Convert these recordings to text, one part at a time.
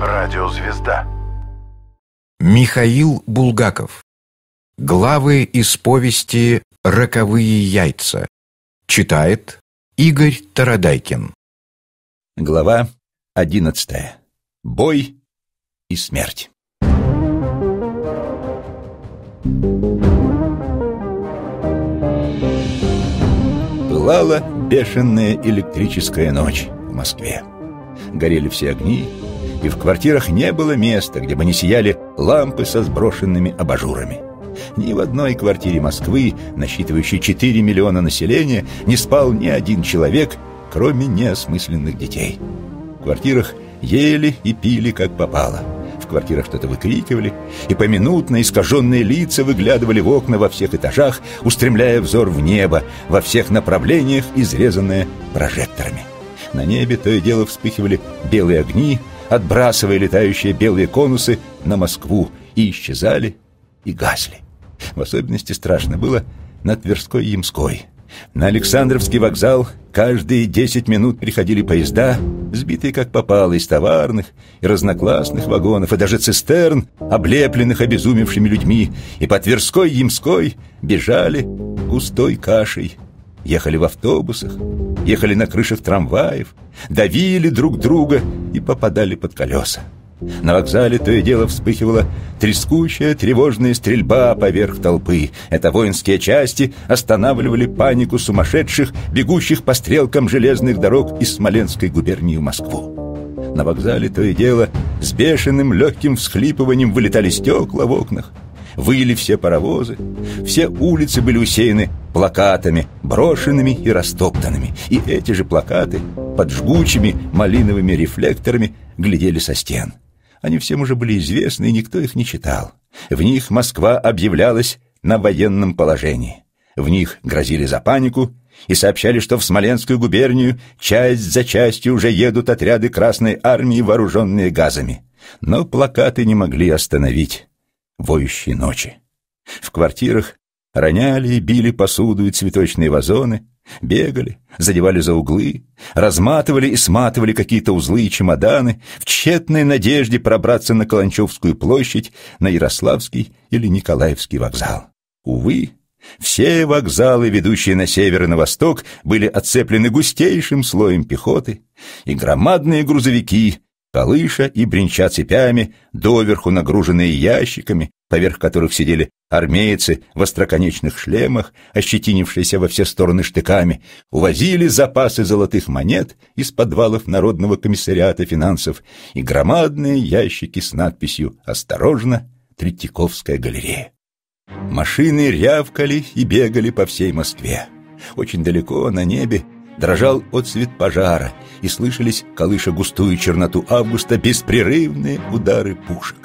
Радиозвезда. Михаил Булгаков. Главы из повести «Роковые яйца». Читает Игорь Тарадайкин. Глава одиннадцатая. Бой и смерть. Пылала бешеная электрическая ночь в Москве. Горели все огни, и в квартирах не было места, где бы не сияли лампы со сброшенными абажурами. Ни в одной квартире Москвы, насчитывающей 4 миллиона населения, не спал ни один человек, кроме неосмысленных детей. В квартирах ели и пили, как попало. В квартирах что-то выкрикивали, и поминутно искаженные лица выглядывали в окна во всех этажах, устремляя взор в небо, во всех направлениях, изрезанное прожекторами. На небе то и дело вспыхивали белые огни, отбрасывая летающие белые конусы на Москву, и исчезали, и гасли. В особенности страшно было на Тверской и Ямской. На Александровский вокзал каждые десять минут приходили поезда, сбитые как попало из товарных и разноклассных вагонов, и даже цистерн, облепленных обезумевшими людьми, и по Тверской и Ямской бежали густой кашей ехали в автобусах, ехали на крышах трамваев, давили друг друга и попадали под колеса. На вокзале то и дело вспыхивала трескучая, тревожная стрельба поверх толпы. Это воинские части останавливали панику сумасшедших, бегущих по стрелкам железных дорог из Смоленской губернии в Москву. На вокзале то и дело с бешеным легким всхлипыванием вылетали стекла в окнах выли все паровозы, все улицы были усеяны плакатами, брошенными и растоптанными, и эти же плакаты под жгучими малиновыми рефлекторами глядели со стен. Они всем уже были известны, и никто их не читал. В них Москва объявлялась на военном положении. В них грозили за панику и сообщали, что в Смоленскую губернию часть за частью уже едут отряды Красной Армии, вооруженные газами. Но плакаты не могли остановить воющей ночи. В квартирах роняли и били посуду и цветочные вазоны, бегали, задевали за углы, разматывали и сматывали какие-то узлы и чемоданы в тщетной надежде пробраться на Каланчевскую площадь, на Ярославский или Николаевский вокзал. Увы, все вокзалы, ведущие на север и на восток, были оцеплены густейшим слоем пехоты, и громадные грузовики колыша и бренча цепями, доверху нагруженные ящиками, поверх которых сидели армейцы в остроконечных шлемах, ощетинившиеся во все стороны штыками, увозили запасы золотых монет из подвалов Народного комиссариата финансов и громадные ящики с надписью «Осторожно! Третьяковская галерея». Машины рявкали и бегали по всей Москве. Очень далеко на небе дрожал отцвет пожара, и слышались, колыша густую черноту августа, беспрерывные удары пушек.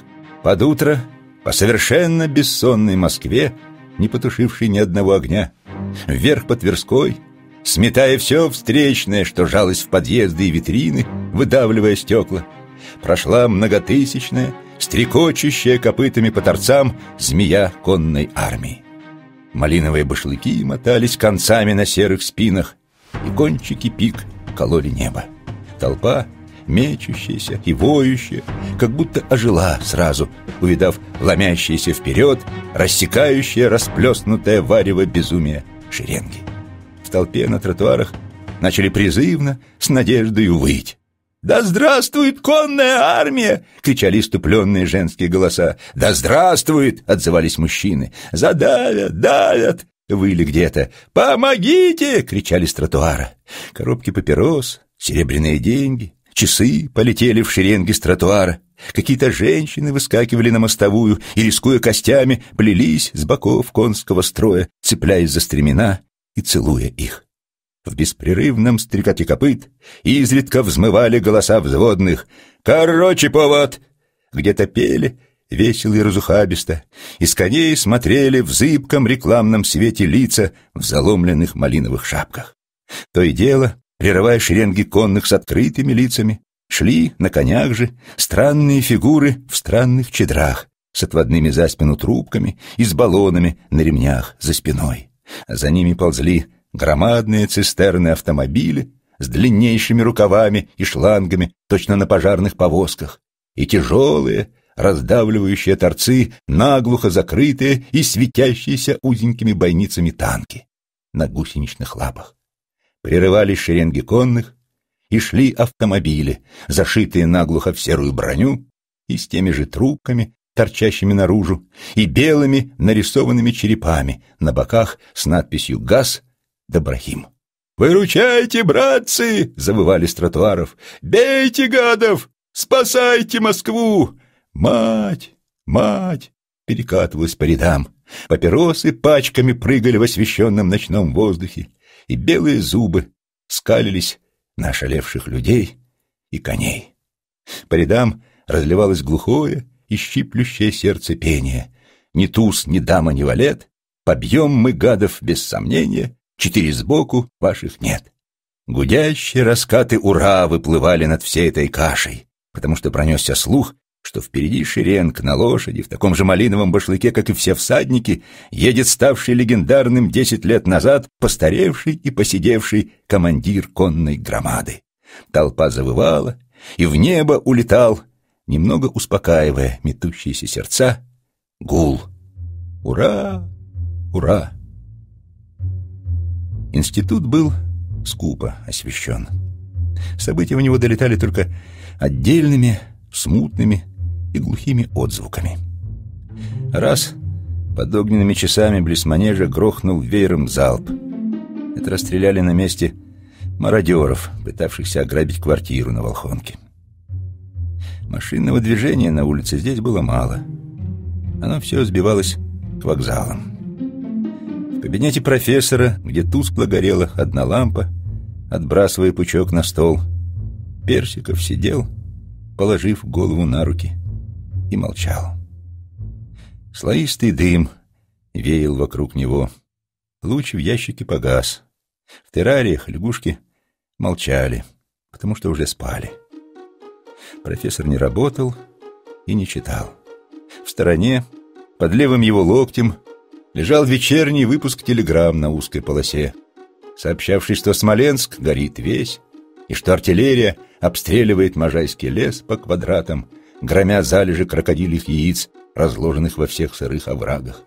Под утро по совершенно бессонной Москве, не потушившей ни одного огня, вверх по Тверской, сметая все встречное, что жалось в подъезды и витрины, выдавливая стекла, прошла многотысячная, стрекочущая копытами по торцам змея конной армии. Малиновые башлыки мотались концами на серых спинах, и кончики пик кололи небо. Толпа, мечущаяся и воющая, как будто ожила сразу, увидав ломящиеся вперед, рассекающее расплеснутое варево безумия шеренги. В толпе на тротуарах начали призывно, с надеждой выть. «Да здравствует конная армия!» — кричали иступленные женские голоса. «Да здравствует!» — отзывались мужчины. «Задавят, давят!» Выли где-то. «Помогите!» — кричали с тротуара. Коробки папирос, серебряные деньги, часы полетели в шеренги с тротуара. Какие-то женщины выскакивали на мостовую и, рискуя костями, плелись с боков конского строя, цепляясь за стремена и целуя их. В беспрерывном стрекоте копыт изредка взмывали голоса взводных. «Короче, повод!» Где-то пели — весело и разухабисто. Из коней смотрели в зыбком рекламном свете лица в заломленных малиновых шапках. То и дело, прерывая шеренги конных с открытыми лицами, шли на конях же странные фигуры в странных чедрах с отводными за спину трубками и с баллонами на ремнях за спиной. За ними ползли громадные цистерны автомобили с длиннейшими рукавами и шлангами, точно на пожарных повозках, и тяжелые, раздавливающие торцы, наглухо закрытые и светящиеся узенькими бойницами танки на гусеничных лапах. Прерывались шеренги конных, и шли автомобили, зашитые наглухо в серую броню и с теми же трубками, торчащими наружу, и белыми нарисованными черепами на боках с надписью «ГАЗ Добрахим». «Выручайте, братцы!» — завывали с тротуаров. «Бейте гадов! Спасайте Москву! Мать! Мать!» перекатывалась по рядам. Папиросы пачками прыгали в освещенном ночном воздухе, и белые зубы скалились на ошалевших людей и коней. По рядам разливалось глухое и щиплющее сердце пение. Ни туз, ни дама, ни валет, побьем мы гадов без сомнения, четыре сбоку ваших нет. Гудящие раскаты «Ура!» выплывали над всей этой кашей, потому что пронесся слух, что впереди шеренг на лошади, в таком же малиновом башлыке, как и все всадники, едет ставший легендарным десять лет назад постаревший и посидевший командир конной громады. Толпа завывала, и в небо улетал, немного успокаивая метущиеся сердца, гул. Ура! Ура! Институт был скупо освещен. События в него долетали только отдельными, смутными, и глухими отзвуками. Раз под огненными часами близ манежа грохнул веером залп. Это расстреляли на месте мародеров, пытавшихся ограбить квартиру на Волхонке. Машинного движения на улице здесь было мало. Оно все сбивалось к вокзалам. В кабинете профессора, где тускло горела одна лампа, отбрасывая пучок на стол, Персиков сидел, положив голову на руки и молчал. Слоистый дым веял вокруг него. Луч в ящике погас. В террариях лягушки молчали, потому что уже спали. Профессор не работал и не читал. В стороне, под левым его локтем, лежал вечерний выпуск телеграмм на узкой полосе, сообщавший, что Смоленск горит весь, и что артиллерия обстреливает Можайский лес по квадратам, громя залежи крокодильих яиц, разложенных во всех сырых оврагах.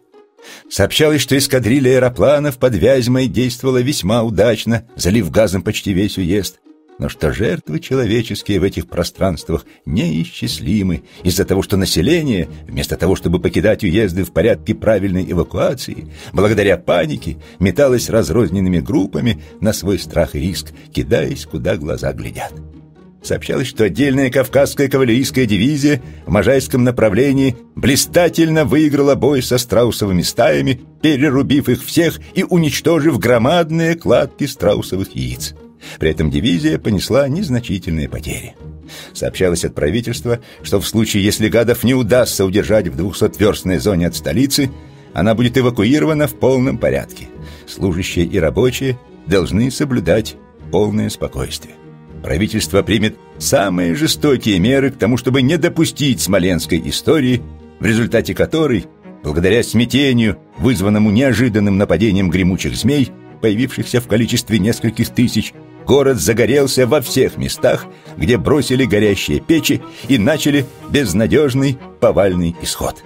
Сообщалось, что эскадрилья аэропланов под Вязьмой действовала весьма удачно, залив газом почти весь уезд, но что жертвы человеческие в этих пространствах неисчислимы из-за того, что население, вместо того, чтобы покидать уезды в порядке правильной эвакуации, благодаря панике металось разрозненными группами на свой страх и риск, кидаясь, куда глаза глядят сообщалось, что отдельная Кавказская кавалерийская дивизия в Можайском направлении блистательно выиграла бой со страусовыми стаями, перерубив их всех и уничтожив громадные кладки страусовых яиц. При этом дивизия понесла незначительные потери. Сообщалось от правительства, что в случае, если гадов не удастся удержать в двухсотверстной зоне от столицы, она будет эвакуирована в полном порядке. Служащие и рабочие должны соблюдать полное спокойствие правительство примет самые жестокие меры к тому, чтобы не допустить смоленской истории, в результате которой, благодаря смятению, вызванному неожиданным нападением гремучих змей, появившихся в количестве нескольких тысяч, город загорелся во всех местах, где бросили горящие печи и начали безнадежный повальный исход.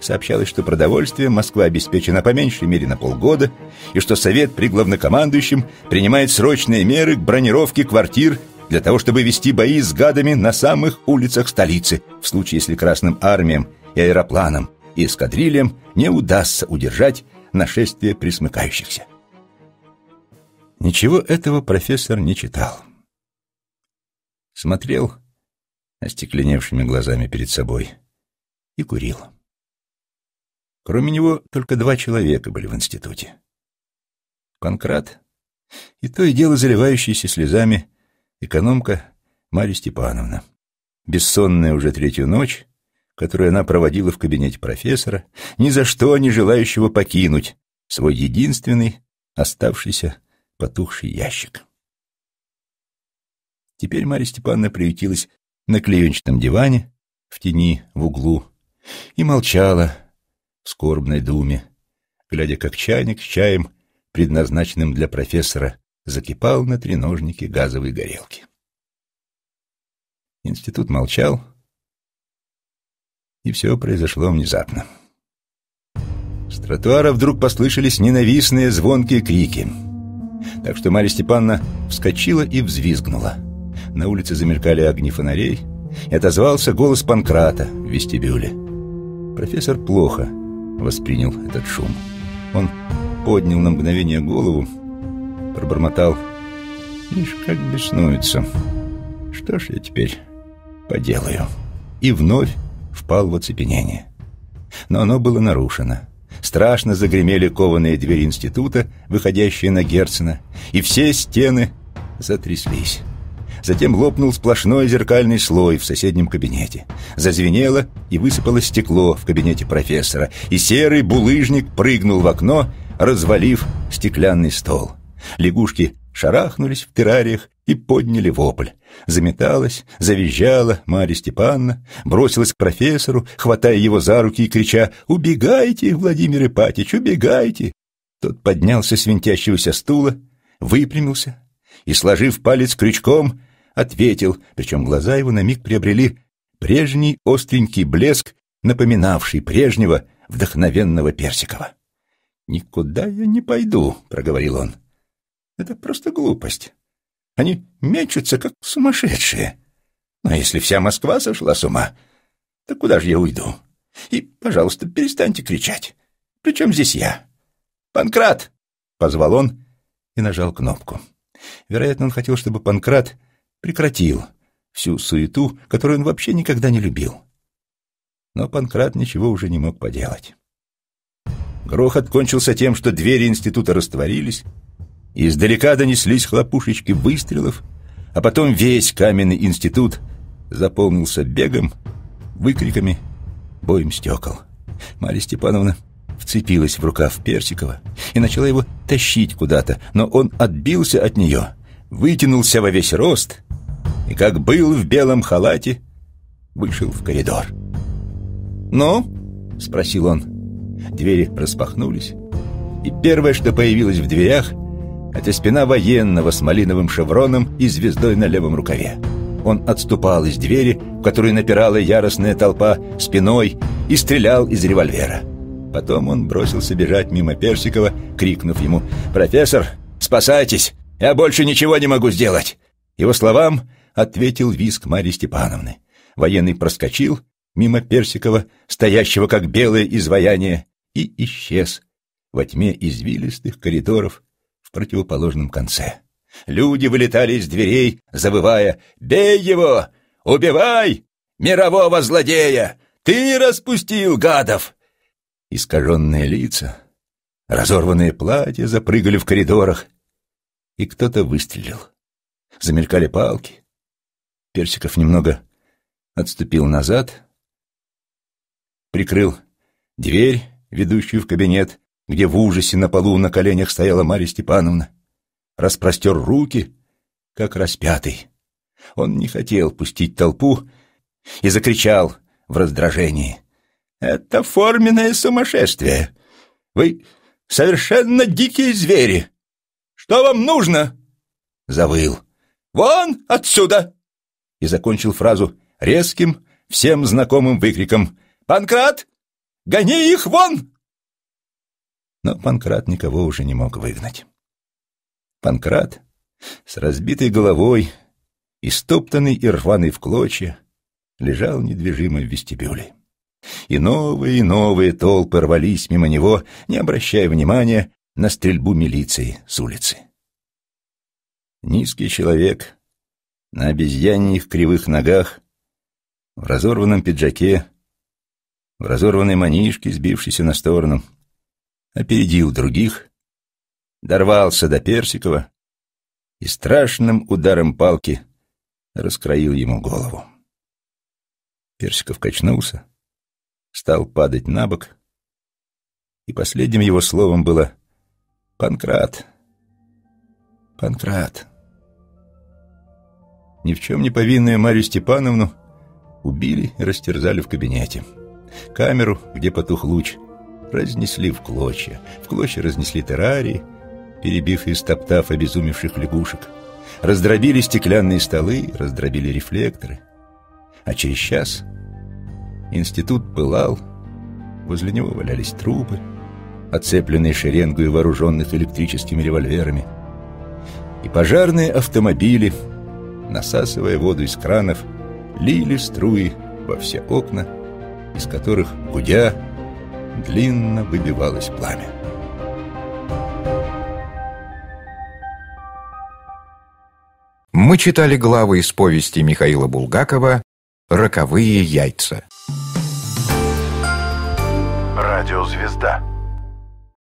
Сообщалось, что продовольствие Москва обеспечена по меньшей мере на полгода, и что Совет при главнокомандующем принимает срочные меры к бронировке квартир для того, чтобы вести бои с гадами на самых улицах столицы, в случае, если Красным армиям и аэропланам и эскадрильям не удастся удержать нашествие присмыкающихся. Ничего этого профессор не читал. Смотрел остекленевшими глазами перед собой и курил. Кроме него только два человека были в институте. Панкрат и то и дело заливающийся слезами экономка Марья Степановна. Бессонная уже третью ночь, которую она проводила в кабинете профессора, ни за что не желающего покинуть свой единственный, оставшийся потухший ящик. Теперь Марья Степановна приютилась на клеенчатом диване, в тени, в углу, и молчала, в скорбной думе, глядя, как чайник с чаем, предназначенным для профессора, закипал на треножнике газовой горелки. Институт молчал, И все произошло внезапно. С тротуара вдруг послышались ненавистные звонкие крики. Так что Марья Степановна вскочила и взвизгнула. На улице замелькали огни фонарей, и отозвался голос Панкрата в вестибюле. Профессор плохо воспринял этот шум. Он поднял на мгновение голову, пробормотал «Ишь, как беснуется! Что ж я теперь поделаю?» И вновь впал в оцепенение. Но оно было нарушено. Страшно загремели кованые двери института, выходящие на Герцена, и все стены затряслись. Затем лопнул сплошной зеркальный слой в соседнем кабинете. Зазвенело и высыпалось стекло в кабинете профессора, и серый булыжник прыгнул в окно, развалив стеклянный стол. Лягушки шарахнулись в террариях и подняли вопль. Заметалась, завизжала Марья Степановна, бросилась к профессору, хватая его за руки и крича «Убегайте, Владимир Ипатич, убегайте!» Тот поднялся с винтящегося стула, выпрямился и, сложив палец крючком, ответил, причем глаза его на миг приобрели прежний остренький блеск, напоминавший прежнего вдохновенного Персикова. «Никуда я не пойду», — проговорил он. «Это просто глупость. Они мечутся, как сумасшедшие. Но если вся Москва сошла с ума, то куда же я уйду? И, пожалуйста, перестаньте кричать. Причем здесь я? Панкрат!» — позвал он и нажал кнопку. Вероятно, он хотел, чтобы Панкрат прекратил всю суету, которую он вообще никогда не любил. Но Панкрат ничего уже не мог поделать. Грохот кончился тем, что двери института растворились, и издалека донеслись хлопушечки выстрелов, а потом весь каменный институт заполнился бегом, выкриками, боем стекол. Марья Степановна вцепилась в рукав Персикова и начала его тащить куда-то, но он отбился от нее, вытянулся во весь рост и, как был в белом халате, вышел в коридор. «Ну?» — спросил он. Двери распахнулись, и первое, что появилось в дверях, это спина военного с малиновым шевроном и звездой на левом рукаве. Он отступал из двери, в которую напирала яростная толпа, спиной и стрелял из револьвера. Потом он бросился бежать мимо Персикова, крикнув ему «Профессор, спасайтесь! Я больше ничего не могу сделать!» Его словам ответил виск Марьи Степановны. Военный проскочил мимо Персикова, стоящего как белое изваяние, и исчез во тьме извилистых коридоров в противоположном конце. Люди вылетали из дверей, завывая «Бей его! Убивай! Мирового злодея! Ты распустил гадов!» Искаженные лица, разорванные платья запрыгали в коридорах, и кто-то выстрелил. Замелькали палки, Персиков немного отступил назад, прикрыл дверь, ведущую в кабинет, где в ужасе на полу на коленях стояла Марья Степановна, распростер руки, как распятый. Он не хотел пустить толпу и закричал в раздражении. «Это форменное сумасшествие! Вы совершенно дикие звери! Что вам нужно?» Завыл. «Вон отсюда!» И закончил фразу резким, всем знакомым выкриком «Панкрат! Гони их вон!» Но Панкрат никого уже не мог выгнать. Панкрат с разбитой головой, истоптанный и рваный в клочья, лежал недвижимо в вестибюле. И новые и новые толпы рвались мимо него, не обращая внимания на стрельбу милиции с улицы. Низкий человек на обезьяньих кривых ногах, в разорванном пиджаке, в разорванной манишке, сбившейся на сторону, опередил других, дорвался до Персикова и страшным ударом палки раскроил ему голову. Персиков качнулся, стал падать на бок, и последним его словом было «Панкрат! Панкрат!» Ни в чем не повинную Марию Степановну убили и растерзали в кабинете. Камеру, где потух луч, разнесли в клочья. В клочья разнесли террарии, перебив и стоптав обезумевших лягушек. Раздробили стеклянные столы, раздробили рефлекторы. А через час Институт пылал, возле него валялись трупы, оцепленные шеренгой вооруженных электрическими револьверами. И пожарные автомобили, насасывая воду из кранов, лили струи во все окна, из которых, гудя, длинно выбивалось пламя. Мы читали главы из повести Михаила Булгакова «Роковые яйца». Радиозвезда.